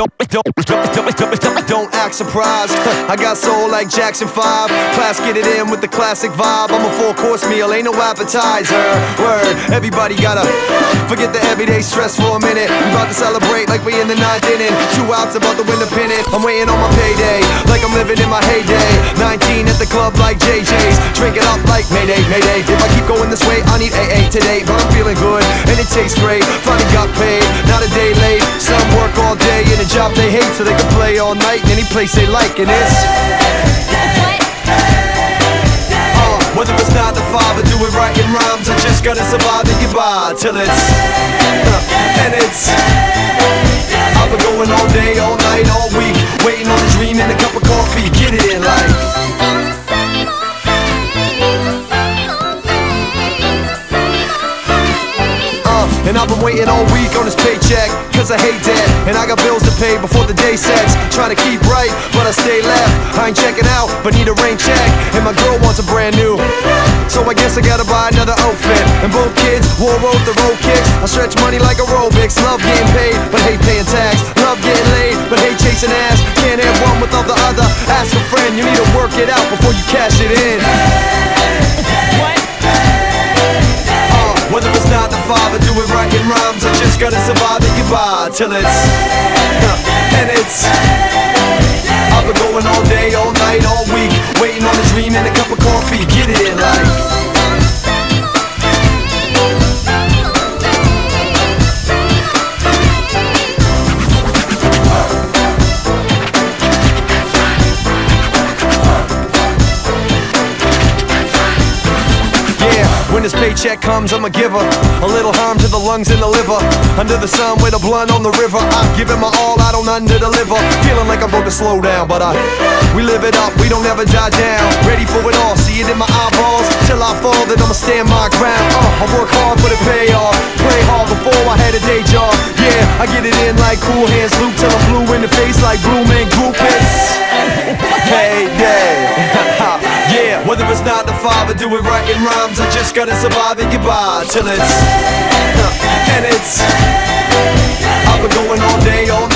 don't, don't, don't, don't, don't, don't act surprised. I got soul like Jackson 5. Class, get it in with the classic vibe. I'm a full course meal, ain't no appetizer. Word, everybody gotta forget the everyday stress for a minute. We about to celebrate like we in the ninth inning. Two outs about to win the pennant. I'm waiting on my payday, like I'm living in my heyday. 19 at the club like JJ's. Drink it up like Mayday, Mayday. If I keep going this way, I need AA today. But I'm feeling good and it tastes great. Finally got paid, not a day late. Some work all day in a job they hate so they can play all night in any place they like. And it's. Uh, whether it's not the five or do it right in rhymes, I just gotta survive and get by till it's. Uh, and it's. I've been going all day, all night, and I've been waiting all week on this paycheck, cause I hate that. And I got bills to pay before the day sets. Trying to keep right, but I stay left. I ain't checking out, but need a rain check. And my girl wants a brand new. So I guess I gotta buy another outfit. And both kids wore road the road kicks. I stretch money like aerobics. Love getting paid, but hate paying tax. Love getting laid, but hate chasing ass. Can't have one without the other. Ask a friend, you need to work it out before you cash it in. Do it rhymes, I just gotta survive get by till it's. And it's. I've been going all day, all night, all week, waiting on a dream and a when this paycheck comes, I'm a giver. A little harm to the lungs and the liver. Under the sun with a blunt on the river. I'm giving my all, I don't under deliver. Feeling like I'm about to slow down, but I we live it up, we don't ever die down. Ready for it all, see it in my eyeballs. Till I fall, then I'ma stand my ground. Uh, I work hard for the payoff. Play hard before I had a day job. Yeah, I get it in like cool hands, Luke till I'm blue do it writing rhymes. I just gotta survive and get by till it's uh, and it's. I've been going all day, all